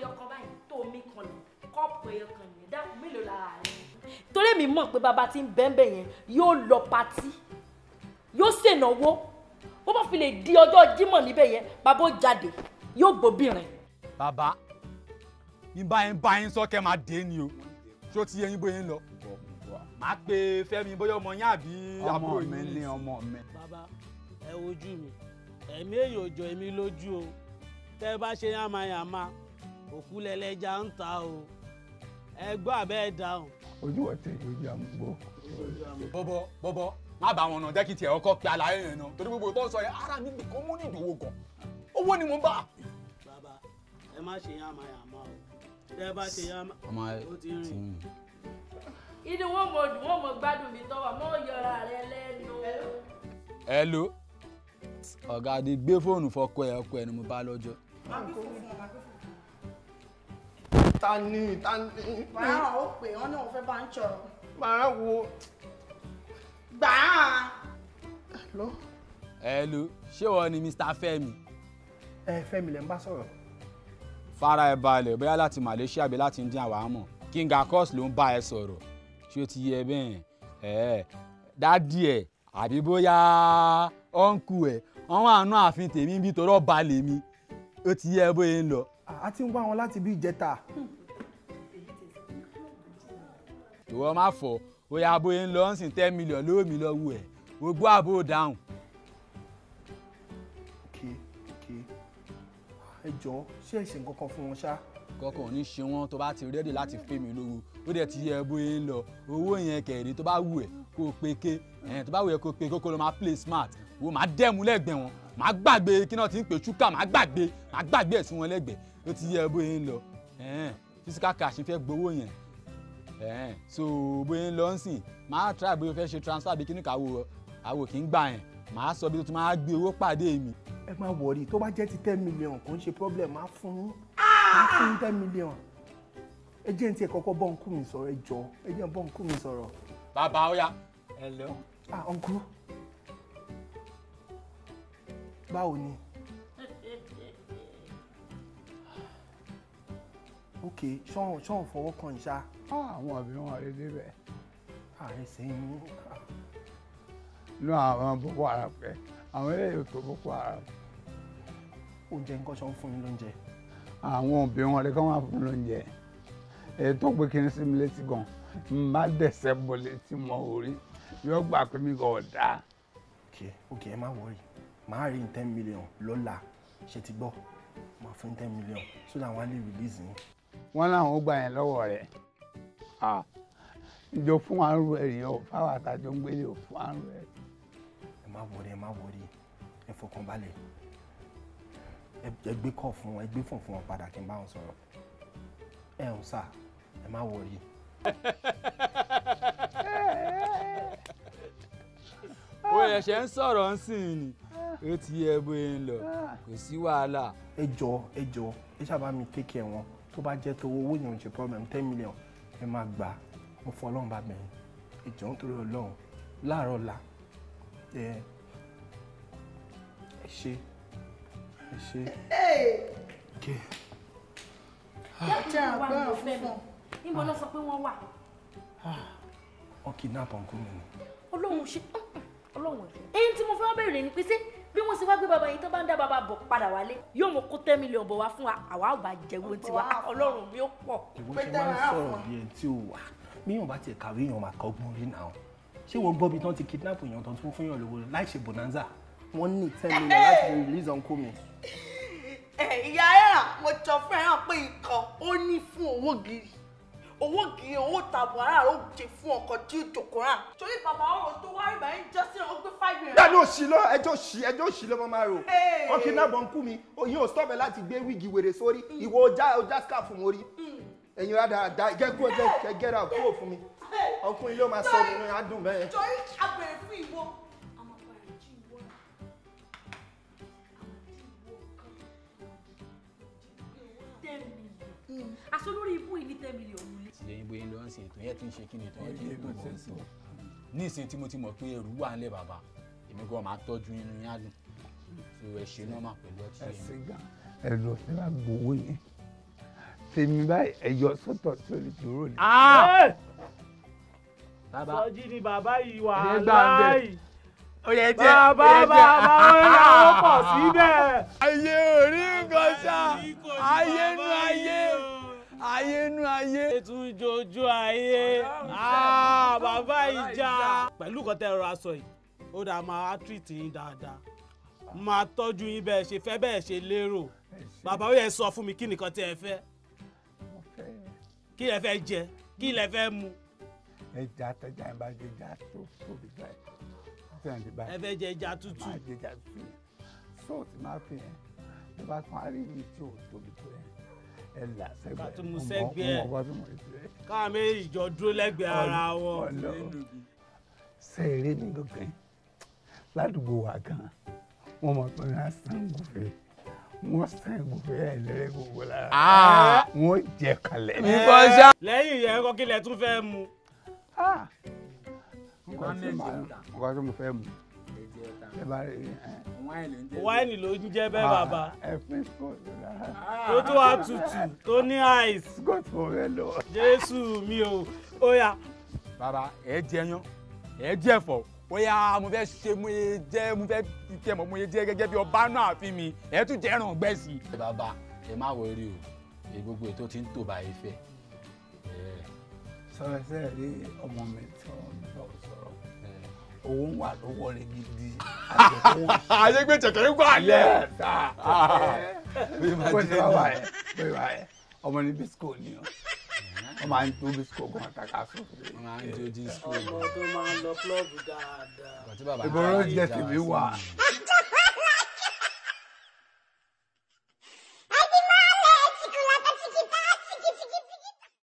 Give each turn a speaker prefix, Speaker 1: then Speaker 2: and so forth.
Speaker 1: tó bá ti dún ẹyọ kan báyìí tó mi kan lè kọ́ọ̀pù ẹyọ kan nìyẹn dákun mélòó lára rẹ. torí mi mọ̀ pé bàbá tí ń bẹ́ńbẹ́ yẹn yóò lọ patí yóò ṣènáwó bó bá fi lè di ọjọ́ jímọ̀ níbẹ̀ yẹn bàbá ó jáde yóò gbóbìnrin.
Speaker 2: bàbá mi bá yín bá yín sọ kẹ́ máa dé ni o ṣé ó ti yẹ yín bóyá ń lọ. máa pe fẹ́mi bóyá ọmọ yín àbí
Speaker 3: ọmọ
Speaker 2: àbúrò
Speaker 3: mi
Speaker 2: yín
Speaker 3: ni ọmọ mi.
Speaker 4: bàbá ẹ wojú mi ẹ̀mí èyí ò jọ èmi lójú o tẹ́ ẹ bá ṣe yàmàyàmà òkú lẹlẹ́jà ń ta o ẹ gbọ́ àbẹ́ ẹ dáhùn.
Speaker 3: ojú ọ̀tẹ̀ ojú àmúgbò.
Speaker 2: bọ́bọ́ bọ́bọ́ má bá wọn nà jẹ́ kí tiẹ̀ ọkọ pe àlàyé yẹn nà torí gbogbo tó ń sọ yẹn ara mi nìkan mú ní ìdòwò gan owó ni mo bá.
Speaker 4: bàbá ẹ má ṣe yàmàyàmà o tẹ́ ẹ bá ṣe yàmà ó ti rìn.
Speaker 1: inú wọn mọ dùn wọn mọ gbádùn mi tọwọ mọ yọra rẹ lẹ́nu.
Speaker 2: ẹ lo ọ̀gá gbé fóònù fọkọ ẹ ọkọ ẹ ni mo bá lọ́jọ́.
Speaker 5: Ta ni ta ni.
Speaker 6: Bàá ó pè wọ́n ní òun fẹ́ bá ń sọ̀rọ̀.
Speaker 5: máa wo.
Speaker 6: Gbà á.
Speaker 5: lọ.
Speaker 2: ẹ lo ṣé wọ́n ni Mr. Fẹ́mi.
Speaker 5: ẹ Fẹ́mi lẹ ń bá sọ̀rọ̀.
Speaker 2: fara ẹ balẹ̀ bóyá láti Malaysia àbí láti India wàá mọ̀ King Akos ló ń bá ẹ sọ̀rọ̀ ṣé o ti yẹ bẹ́ẹ̀ ẹ̀ dádì ẹ̀ àbí bóyá ọ̀nkù ẹ̀ wọ́n wà nù ààfin tèmi bí torọ́ balẹ̀ mi ó ti yẹ bóyá ń lọ.
Speaker 5: A ti ń wá wọn láti bí ìjẹta.
Speaker 2: ìwọ má fọ. Bóyá bóyá ń lọ ń sìn ten million lówó mi lọ́wọ́ ẹ̀. Gbogbo àbò dáhùn.
Speaker 5: ẹ jọ ṣé ẹ ṣe nǹkan kan fún wọn ṣá.
Speaker 2: kọkàn ní ṣe wọn tó bá ti rẹ́dì láti fẹ́ mi lówó. Ó dẹ̀ ti yẹ bóyá ń lọ. Owó yẹn kẹ̀rí tó bá wù ẹ́ kó o pe ké. Tó bá wù ẹ́ kó o pe kókó ló máa play smart. Wo máa dẹ́mu lẹ́gbẹ̀ẹ́ wọn máa gbàgbé kí náà ti ń pè ṣúkà máa gbàgbé máa gbàgbé ẹ̀ sí wọn lẹ́gbẹ̀ẹ́. Ó ti yẹ bóyá ń lọ. Physical cash fẹ́ gbowó yẹn. So bóyá ń lọ ń sìn máa try bóyá fẹ́ ṣe transfer bí kíní kàwé àwò kì í gbà yẹn. Máa sọ bí tó ti máa gbé owó pàdé mi.
Speaker 5: ẹ má wọrí tó bá jẹ́ ti ten million kò ń ṣe problem máa fún yín máa fún ten million. Ẹ jẹ́ ní tiẹ̀ kọ́kọ́ bọ́ nkú mi sọ̀rọ̀ ẹ jọ ẹ jẹ́ bọ́ nkú mi sọ̀rọ̀.
Speaker 2: bàbá ẹ lọ.
Speaker 5: ah uncle báwo ni? Ok ṣọ́n ṣọ́n fọwọ́ kan ìṣá
Speaker 3: àwọn òbí wọn rí débẹ̀
Speaker 5: ààrẹ sẹ́yìn
Speaker 3: lọ àwọn boko haram pẹ àwọn eléyìí tó boko haram.
Speaker 5: Oúnjẹ nǹkan ṣọ́n fún yín lóúnjẹ.
Speaker 3: Àwọn òbí wọn rí kọ́ máa fún lóúnjẹ. Èyí tó gbé kiri sí mi létí gan n bá dẹ̀sẹ̀ bọ̀ létí mọ́ orí yóò gbà pé mi kò dáa.
Speaker 5: ok ok ẹ má wọrí màá rí ten million lọ́la. Ṣe ti gbọ́? Màá fún ten million. So that wọ́n á lè release yín.
Speaker 3: wọn làwọn gbà yẹn lọ́wọ́ rẹ̀. Ìjọ fún àrùn ẹ̀rìn ọ̀ fáwọn àtàjọ ń gbélé ò fún àrùn ẹ̀.
Speaker 5: ẹ má wọrí ẹ má wọrí ẹ fọkàn balẹ̀. Ẹ gbé kọ̀ fún ẹ gbé fún fún wọn padà kí n bá wọn sọ̀rọ̀. Ẹ ń sà ẹ má wọrí.
Speaker 2: ó ẹ̀ṣẹ̀ ń sọ̀rọ̀ ń sìn ni ó ti yẹ bóyá ń lọ kò sí wàhálà.
Speaker 5: ẹ jọ ẹ jọ ẹ ṣáà bá mi take care wọn tó bá jẹ́ tó owó yẹn ò ṣe problem ten million ẹ máa gbà mo fọ ọlọ́run bá bẹ̀yìn ẹ jọ nítorí ọlọ́run láàárọ̀ la ẹ ẹ ṣe ẹ ṣe. Okay.
Speaker 6: Jẹ́ àgbẹ̀rún fífún.
Speaker 1: níbo ló sọ pé wọ́n wà.
Speaker 5: wọ́n kidnap ọ̀nkú mi ni.
Speaker 1: ọlọ́run ṣe ọlọ́run èyí tí mo fẹ́ bẹ̀rẹ̀ ni pé ṣé bí wọ́n ṣe wá gbé bàbá yìí tó bá ń dá bàbá bọ̀ padà wálé yóò mọ kó ten million bọ̀ wá fún wa àwa ò bá jẹ́wọ́ tiwa. Ọlọ́run mi ó pọ̀.
Speaker 5: ìwọ ṣe máa ń sọ̀rọ̀ bí ẹ tí ò wà. Míyàn bá tiẹ̀ kàwé èèyàn máa kọ́gbọ́n rí náà. Ṣé wọ́n gbọ́ bí tán ti kidnap èèyàn tán tún fún yàn lówó láì ṣe bonanza? Wọ́n ní ten million láti fi release ọ̀nkú mi.
Speaker 6: ìyá mo jọ fún ẹ̀ràn pé ikọ̀ ó ní fún owó gidi owó gidi owó tàbùrà ó jẹ fún ọkọ̀ tí ó jòkó rà. torí bàbá ọ̀rọ̀ tó wá ìgbà yín jọ́sìn ó gbé five million.
Speaker 5: dáná òsì lọ ẹjọ́ òsì ẹjọ́ òsì ló máa rò. Wọ́n kidnap ọ̀nkú mi òyìn ò stop ẹ láti gbé wíìgì wèrè sórí. Ìwọ ọjà ọjà scarf mórí ẹ̀yin rádà dá gẹ́gẹ́ ọjọ́ gẹ́gẹ́rà kúrò fún mi. Ọkùnrin ló máa sọ nínú adùn bẹ́ẹ̀.
Speaker 6: torí abèrè fún ìwọ.
Speaker 1: Aṣọ lórí ibú yìí ní ten million nílé.
Speaker 2: ìyẹn bóyá lọ ń sìn ètò yẹn tún ṣe kí ni ètò yẹn tún gbọ́ ń sìn. Ní ìsìn tí mo ti mọ̀ pé ẹrù wà ńlẹ̀ bàbá èmi gan máa tọ́jú inú yín á dùn. So ẹ ṣe nọ́mà pẹ̀lú ọtí
Speaker 3: ẹ
Speaker 2: yẹn.
Speaker 3: ṣe gan ẹ lọ sí wa gbowó yẹn. Tèmi báyìí ẹ̀yọ sọ́tọ̀ tó lè dúró ni.
Speaker 2: Bàbá.
Speaker 4: Sọjí ni bàbá yìí wà
Speaker 2: Ẹ gbà ń bẹ̀.
Speaker 4: láì.
Speaker 2: Ó yẹ
Speaker 4: bàbá bàbá pọ̀ síbẹ̀.
Speaker 2: ayé orí nǹkan ṣá. Ayé nu ayé ayé nu ayé.
Speaker 4: tún jojú ayé. Ah, bàbá ìjà. pẹ̀lú nǹkan tẹ́ ẹ rọra sọ yìí ó dáa máa treat yín dáadáa. Máa tọ́jú yín bẹ́ẹ̀ ṣe fẹ́ bẹ́ẹ̀ ṣe lérò. Bàbá ó yẹ sọ fún mi kí nìkan tí ẹ fẹ́. Kí lẹ fẹ́ jẹ? Kí lẹ fẹ́ mu?
Speaker 3: Ẹja tẹja ẹ bá jẹ ẹja tó tóbi báyìí.
Speaker 4: Ẹ fẹ́ jẹ ẹja tútù.
Speaker 3: Máa jẹ ẹja yẹn sọ́ọ̀tì máa fi yẹn tó bá tún arí mi tí ò tóbi tó yẹn ẹ là sẹ́gbẹ̀ẹ́
Speaker 4: Ká tún mú
Speaker 3: Mo mọ-
Speaker 4: sẹ́gbẹ̀ẹ́.
Speaker 3: mo mọ ọkọ tí mo rẹ.
Speaker 4: káwọn méjì jọ dúró lẹ́gbẹ̀ẹ́ ara wọn.
Speaker 3: Sẹ́ẹ̀rẹ́ ní gangan ládùúgbò wa gan wọ́n mọ̀ pé wọ́n á san gùfẹ́ wọ́n san gùfẹ́ ẹ̀ lẹ́rẹ́ gbogbo lára
Speaker 2: Ah.
Speaker 3: wọ́n jẹ kalẹ̀
Speaker 4: lẹ́yìn yẹn kọ́ kí lẹ tún fẹ́ mu.
Speaker 3: Ah. nǹkan tí mo fẹ́ mu
Speaker 4: wáìnì ló ń jẹ́ bẹ́ẹ̀ bàbá.
Speaker 3: pín scott lára.
Speaker 4: Tó tó wá tutù tó ní
Speaker 3: lọ.
Speaker 4: jésù mi ò ó yá.
Speaker 2: Bàbá ẹ jẹyán ẹ jẹfọ bóyá mo fẹ́ ṣe mo ye jẹ mo fẹ́ kẹ mọ mo ye jẹ gẹ́gẹ́ bí ọba náà àfin mi. Ẹ tún jẹ ẹran ọgbẹ sí. bàbá ẹ má wọrí o. Èyí gbogbo ètò tí ń tò báyìí fẹ.
Speaker 3: sọ̀rọ̀ sẹ́ẹ̀ rí ọmọ mi mi bá sọ̀rọ̀ owó ń wà lọ́wọ́ rẹ̀ gidi
Speaker 2: ayé gbé jẹkẹrẹ gbọ alẹ.
Speaker 3: bó ṣe wà yẹ bó ṣe wà ọmọ ní bisco ni o wọ́n máa ń tó bisco gan taka sófin.
Speaker 2: máa ń jó disco.
Speaker 4: ọmọ tó máa ń lọ klọ́ọ̀bù dáadáa.
Speaker 3: Ìbọn
Speaker 2: ń
Speaker 3: jẹ tèmi wà.